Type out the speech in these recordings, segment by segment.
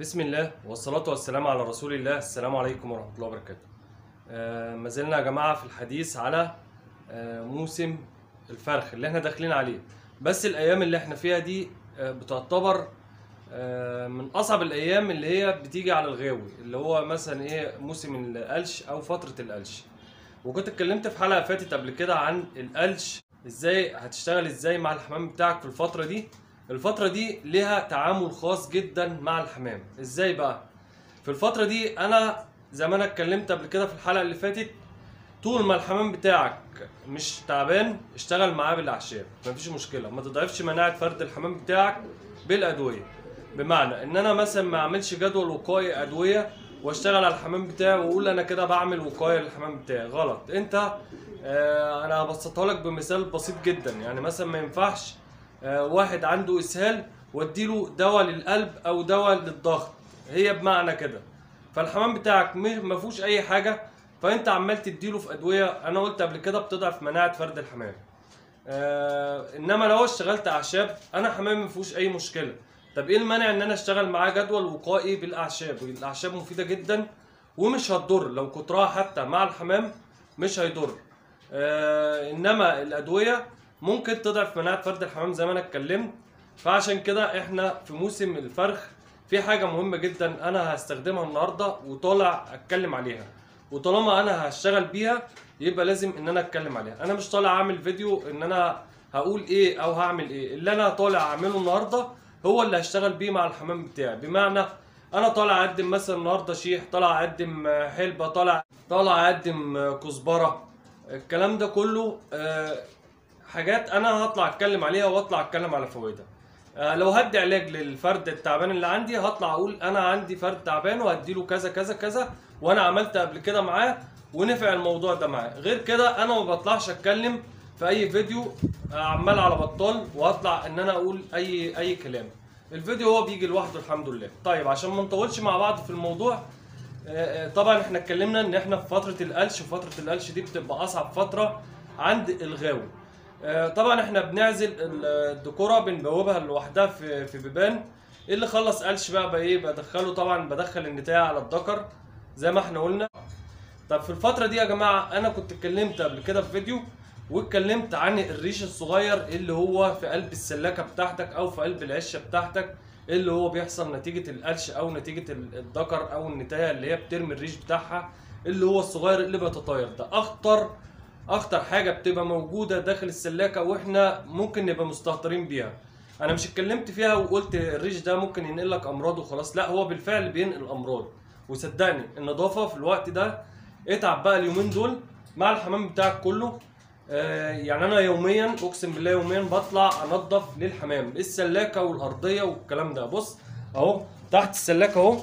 بسم الله والصلاة والسلام على رسول الله. السلام عليكم ورحمة الله وبركاته. آه ما زلنا يا جماعة في الحديث على آه موسم الفرخ اللي إحنا داخلين عليه. بس الأيام اللي إحنا فيها دي آه بتعتبر من أصعب الأيام اللي هي بتيجي على الغاوي اللي هو مثلا إيه موسم القلش أو فترة القلش. وكنت اتكلمت في حلقة فاتت قبل كده عن القلش إزاي هتشتغل إزاي مع الحمام بتاعك في الفترة دي. الفترة دي ليها تعامل خاص جدا مع الحمام. إزاي بقى؟ في الفترة دي أنا زي ما أنا اتكلمت قبل كده في الحلقة اللي فاتت طول ما الحمام بتاعك مش تعبان اشتغل معاه بالأعشاب. مفيش مشكلة. ما تضعفش مناعة فرد الحمام بتاعك بالأدوية. بمعنى إن أنا مثلا ما أعملش جدول وقائي أدوية وأشتغل على الحمام بتاعي وأقول أنا كده بعمل وقاية للحمام بتاعي. غلط. أنت آه أنا هبسطها لك بمثال بسيط جدا. يعني مثلا ما ينفعش واحد عنده إسهال واديله دواء للقلب أو دواء للضغط. هي بمعنى كده. فالحمام بتاعك ما فيهوش أي حاجة فأنت عمال تديله في أدوية. أنا قلت قبل كده بتضعف مناعة فرد الحمام. آه إنما لو اشتغلت أعشاب أنا حمامي ما فيهوش أي مشكلة. طب إيه المانع إن أنا أشتغل معاه جدول وقائي بالأعشاب؟ الاعشاب مفيدة جدا ومش هتضر. لو كترها حتى مع الحمام مش هيضر. آه إنما الأدوية ممكن تضعف مناعة فرد الحمام زي ما أنا اتكلمت. فعشان كده إحنا في موسم الفرخ في حاجة مهمة جدا أنا هستخدمها النهارده وطالع أتكلم عليها. وطالما أنا هشتغل بيها يبقى لازم إن أنا أتكلم عليها. أنا مش طالع أعمل فيديو إن أنا هقول إيه أو هعمل إيه. اللي أنا طالع أعمله النهارده هو اللي هشتغل بيه مع الحمام بتاعي. بمعنى أنا طالع أقدم مثلا النهارده شيح طالع أقدم حلبة طالع طالع أقدم كزبرة. الكلام ده كله آه، حاجات أنا هطلع أتكلم عليها وأطلع أتكلم على فوائدها. آه، لو هدي علاج للفرد التعبان اللي عندي هطلع أقول أنا عندي فرد تعبان وهديله كذا كذا كذا وأنا عملت قبل كده معاه ونفع الموضوع ده معاه. غير كده أنا ما بطلعش أتكلم في أي فيديو آه، عمال على بطال واطلع إن أنا أقول أي أي كلام. الفيديو هو بيجي لوحده الحمد لله. طيب عشان ما نطولش مع بعض في الموضوع آه، طبعا إحنا اتكلمنا إن إحنا في فترة القلش وفترة القلش دي بتبقى أصعب فترة عند الغاوي. طبعا إحنا بنعزل ال- الدكوره بنبوبها لوحدها في في بيبان. اللي خلص قلش بقى إيه بدخله طبعا بدخل النتاية على الذكر زي ما إحنا قلنا. طب في الفترة دي يا جماعة أنا كنت اتكلمت قبل كده في فيديو واتكلمت عن الريش الصغير اللي هو في قلب السلاكة بتاعتك أو في قلب العشة بتاعتك اللي هو بيحصل نتيجة القلش أو نتيجة ال- الذكر أو النتاية اللي هي بترمي الريش بتاعها اللي هو الصغير اللي بيتطاير ده. أخطر أخطر حاجة بتبقى موجودة داخل السلاكة وإحنا ممكن نبقى مستهترين بيها. أنا مش اتكلمت فيها وقلت الريش ده ممكن ينقل لك أمراض وخلاص. لا هو بالفعل بينقل أمراض. وصدقني النظافة في الوقت ده اتعب بقى اليومين دول مع الحمام بتاعك كله. آه، يعني أنا يوميا أقسم بالله يوميا بطلع انضف للحمام. السلاكة والأرضية والكلام ده. بص أهو تحت السلاكة أهو.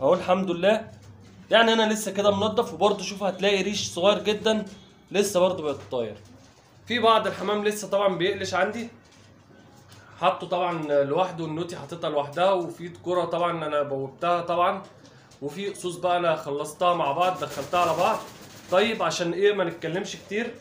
أهو الحمد لله. يعني أنا لسه كده منضف وبرضه شوف هتلاقي ريش صغير جدا. لسه برضه بيتطاير. في بعض الحمام لسه طبعا بيقلش عندي. حطه طبعا لوحده النوتي حاططها لوحدها وفي كرة طبعا أنا بوبتها طبعا. وفي قصوص بقى أنا خلصتها مع بعض دخلتها على بعض. طيب عشان إيه ما نتكلمش كتير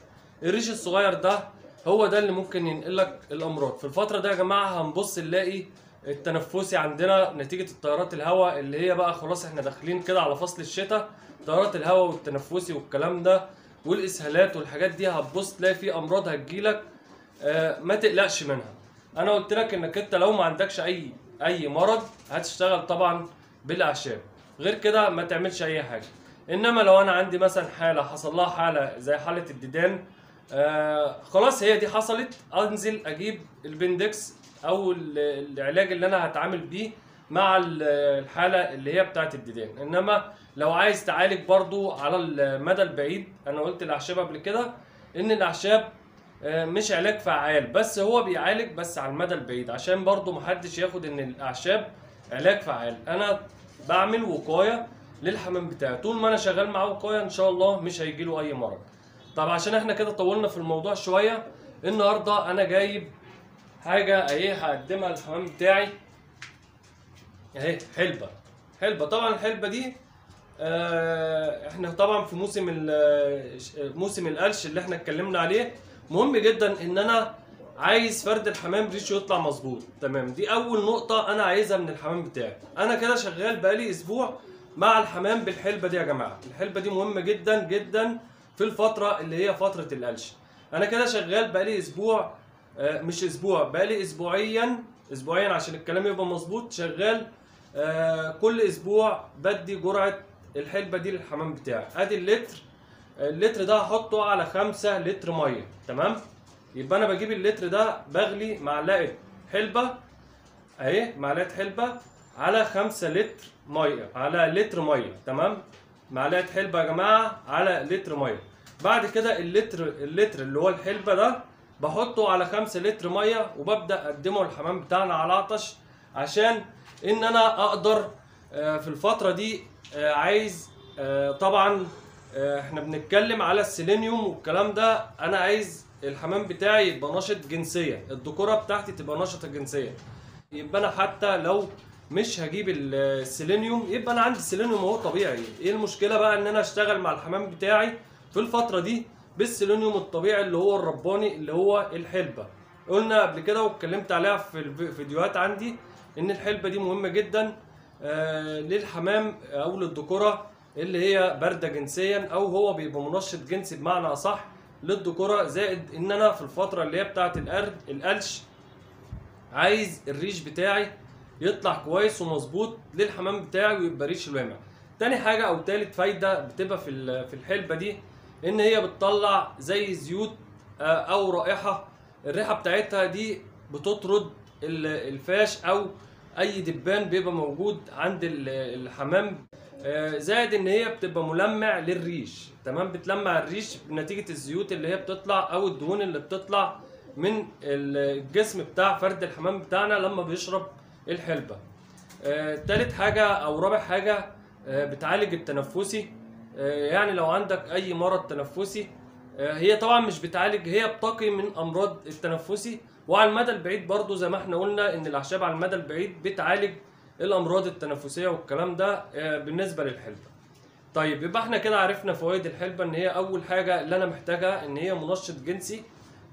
الريش الصغير ده هو ده اللي ممكن ينقل لك الأمراض. في الفترة دي يا جماعة هنبص نلاقي التنفسي عندنا نتيجة التيارات الهواء اللي هي بقى خلاص إحنا داخلين كده على فصل الشتاء تيارات الهواء والتنفسي والكلام ده والإسهالات والحاجات دي هتبص تلاقي في أمراض هتجيلك آه، ما تقلقش منها. أنا قلت لك إنك أنت لو ما عندكش أي أي مرض هتشتغل طبعا بالأعشاب. غير كده ما تعملش أي حاجة. إنما لو أنا عندي مثلا حالة حصل لها حالة زي حالة الديدان آه خلاص هي دي حصلت أنزل أجيب البندكس أو ال- العلاج اللي أنا هتعامل بيه مع ال- الحالة اللي هي بتاعت الديدان. إنما لو عايز تعالج برضو على المدى البعيد أنا قلت الأعشاب قبل كده إن الأعشاب آه، مش علاج فعال بس هو بيعالج بس على المدى البعيد عشان برضو محدش ياخد إن الأعشاب علاج فعال. أنا بعمل وقاية للحمام بتاعي. طول ما أنا شغال معاه وقاية إن شاء الله مش هيجيله أي مرض. طب عشان إحنا كده طولنا في الموضوع شوية النهارده أنا جايب حاجة أهي هقدمها للحمام بتاعي. اهي حلبة. حلبة. طبعا الحلبة دي آه، إحنا طبعا في موسم ال- موسم القلش اللي إحنا اتكلمنا عليه مهم جدا إن أنا عايز فرد الحمام ريشه يطلع مظبوط. تمام؟ دي أول نقطة أنا عايزها من الحمام بتاعي. أنا كده شغال بقالي أسبوع مع الحمام بالحلبة دي يا جماعة. الحلبة دي مهمة جدا جدا في الفترة اللي هي فترة القلش. أنا كده شغال بقالي أسبوع آه، مش أسبوع بقالي اسبوعيا اسبوعيا عشان الكلام يبقى مظبوط شغال آه، كل أسبوع بدي جرعة الحلبة دي للحمام بتاعي. أدي اللتر. اللتر ده هحطه على خمسة لتر مية. تمام؟ يبقى أنا بجيب اللتر ده بغلي معلقة حلبة أهي معلقة حلبة على خمسة لتر مية على لتر مية. تمام؟ معلقة حلبة يا جماعة على لتر مية. بعد كده اللتر اللتر اللي هو الحلبة ده بحطه على خمسة لتر مية وببدأ أقدمه للحمام بتاعنا على عطش عشان إن أنا أقدر آه، في الفترة دي آه، عايز آه، طبعا إحنا بنتكلم على السيلينيوم والكلام ده. أنا عايز الحمام بتاعي يبقى نشط جنسيا الذكوره بتاعتي تبقى نشطة جنسيا. يبقى أنا حتى لو مش هجيب ال- السيلينيوم يبقى أنا عندي السيلينيوم أهو طبيعي. إيه المشكلة بقى إن أنا أشتغل مع الحمام بتاعي في الفترة دي بالسيلينيوم الطبيعي اللي هو الرباني اللي هو الحلبة؟ قلنا قبل كده واتكلمت عليها في الفيديوهات عندي إن الحلبة دي مهمة جدا آه، للحمام أو للذكورة اللي هي باردة جنسيا أو هو بيبقى منشط جنسي بمعنى أصح للذكورة. زائد إن أنا في الفترة اللي هي بتاعة القرد القلش عايز الريش بتاعي يطلع كويس ومظبوط للحمام بتاعي ويبقى ريش لامع تاني حاجة أو تالت فايدة بتبقى في في الحلبة دي إن هي بتطلع زي زيوت آه، أو رائحة. الريحة بتاعتها دي بتطرد الفاش أو أي دبان بيبقى موجود عند ال- الحمام آه، زائد إن هي بتبقى ملمع للريش. تمام؟ بتلمع الريش نتيجه الزيوت اللي هي بتطلع أو الدهون اللي بتطلع من الجسم بتاع فرد الحمام بتاعنا لما بيشرب الحلبة. آه، تالت حاجة أو رابع حاجة آه، بتعالج التنفسي. يعني لو عندك أي مرض تنفسي هي طبعا مش بتعالج هي بتقي من أمراض التنفسي. وعلى المدى البعيد برضو زي ما إحنا قلنا إن الأعشاب على المدى البعيد بتعالج الأمراض التنفسية والكلام ده آه، بالنسبة للحلبة. طيب يبقى إحنا كده عرفنا فوائد الحلبة إن هي أول حاجة اللي أنا محتاجها إن هي منشط جنسي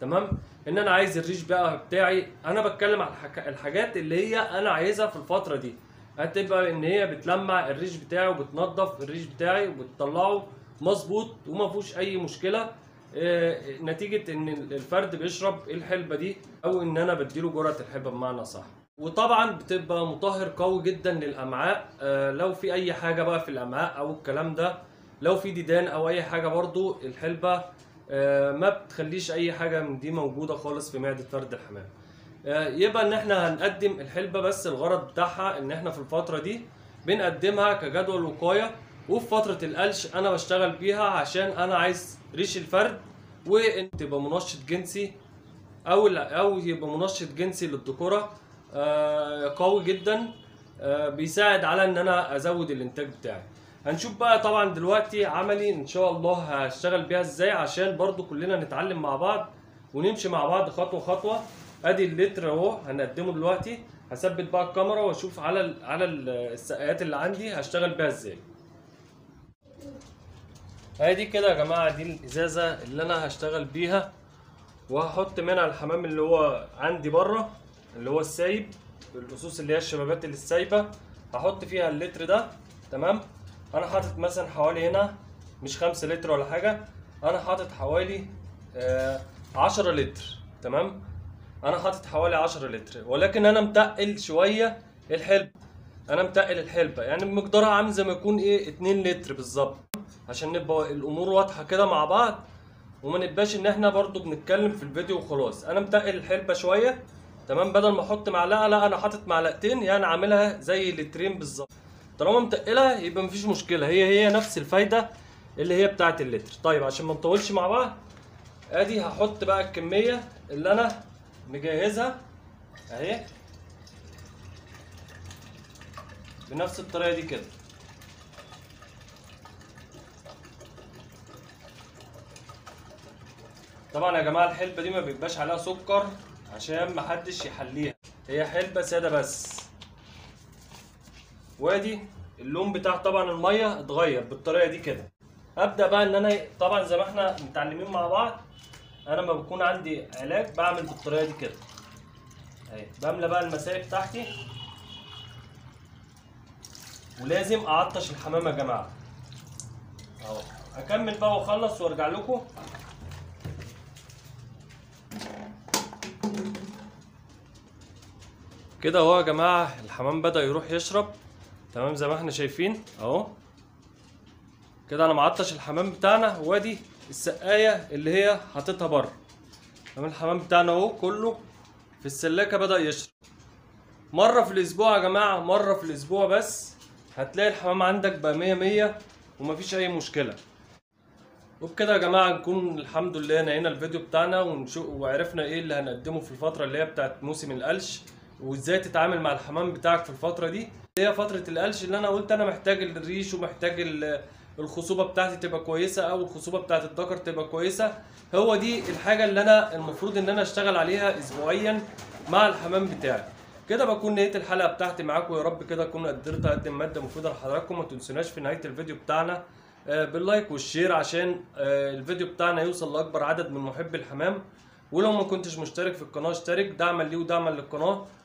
تمام؟ إن أنا عايز الريش بقى بتاعي. أنا بتكلم على الحاجات اللي هي أنا عايزها في الفترة دي. هتبقى إن هي بتلمع الريش بتاعي وبتنظف الريش بتاعي وبتطلعه مظبوط وما فيهوش أي مشكلة. آه، نتيجة إن الفرد بيشرب الحلبة دي؟ أو إن أنا بديله جرعة الحلبة بمعنى صح. وطبعا بتبقى مطهر قوي جدا للأمعاء. آه، لو في أي حاجة بقى في الأمعاء أو الكلام ده لو في ديدان أو أي حاجة برضو الحلبة آه، ما بتخليش أي حاجة من دي موجودة خالص في معدة فرد الحمام. آه، يبقى إن إحنا هنقدم الحلبة بس الغرض بتاعها إن إحنا في الفترة دي بنقدمها كجدول وقاية وفي فترة القلش أنا بشتغل بيها عشان أنا عايز ريش الفرد وإن تبقى منشط جنسي أو أو يبقى منشط جنسي للذكوره آه، قوي جدا آه، بيساعد على إن أنا أزود الإنتاج بتاعي. هنشوف بقى طبعا دلوقتي عملي إن شاء الله هشتغل بيها إزاي عشان برضو كلنا نتعلم مع بعض ونمشي مع بعض خطوة خطوة. أدي اللتر أهو هنقدمه دلوقتي هثبت بقى الكاميرا وأشوف على على ال- السقايات اللي عندي هشتغل بيها إزاي. ادي كده يا جماعة دي الإزازة اللي أنا هشتغل بيها. وهحط منها الحمام اللي هو عندي بره اللي هو السايب الاسوس اللي هي الشبابات اللي السايبة. هحط فيها اللتر ده تمام؟ أنا حاطط مثلا حوالي هنا مش خمسة لتر ولا حاجة أنا حاطط حوالي آه عشرة لتر تمام؟ أنا حاطط حوالي عشرة لتر. ولكن أنا متقل شوية الحلبة أنا متقل الحلبة يعني مقدارها عامل زي ما يكون إيه 2 لتر بالظبط. عشان نبقى الأمور واضحة كده مع بعض وما نبقاش إن إحنا برضو بنتكلم في الفيديو وخلاص. أنا متقل الحلبة شوية. تمام؟ بدل ما أحط معلقة لا أنا حاطط معلقتين يعني عاملها زي اللترين بالظبط. طالما متقلة يبقى مفيش مشكلة. هي هي نفس الفايدة اللي هي بتاعه اللتر. طيب عشان ما نطولش مع بعض أدي هحط بقى الكمية اللي أنا مجهزها أهي. بنفس الطريقة دي كده. طبعا يا جماعة الحلبة دي ما بيبقاش عليها سكر عشان محدش يحليها. هي حلبة سادة بس. وادي اللون بتاع طبعا المية اتغير بالطريقة دي كده. أبدأ بقى إن أنا طبعا زي ما إحنا متعلمين مع بعض أنا لما بكون عندي علاج بعمل بالطريقة دي كده. أهي بملى بقى المسائل بتاعتي. ولازم أعطش الحمام يا جماعة. أهو أكمل بقى وأخلص وأرجع لكم. كده اهو يا جماعة الحمام بدأ يروح يشرب. تمام زي ما إحنا شايفين اهو. كده أنا معطش الحمام بتاعنا. وادي السقاية اللي هي حاططها بره. تمام الحمام بتاعنا اهو كله في السلاكة بدأ يشرب. مرة في الأسبوع يا جماعة مرة في الأسبوع بس هتلاقي الحمام عندك بقى 100 100 ومفيش أي مشكلة. وبكده يا جماعة نكون الحمد لله نهينا الفيديو بتاعنا ونشوف وعرفنا إيه اللي هنقدمه في الفترة اللي هي بتاعت موسم القلش. وازاي تتعامل مع الحمام بتاعك في الفترة دي. هي فترة القلش اللي أنا قلت أنا محتاج الريش ومحتاج ال- الخصوبة بتاعتي تبقى كويسة أو الخصوبة بتاعت الذكر تبقى كويسة. هو دي الحاجة اللي أنا المفروض إن أنا أشتغل عليها اسبوعيا مع الحمام بتاعي. كده بكون نهايه الحلقة بتاعتي معاكم. يا رب كده أكون قدرت أقدم مادة مفيدة لحضراتكم. ما تنسوناش في نهاية الفيديو بتاعنا آه، باللايك والشير عشان آه، الفيديو بتاعنا يوصل لأكبر عدد من محبي الحمام. ولو ما كنتش مشترك في القناة اشترك. دعما لي ودعما للقناة.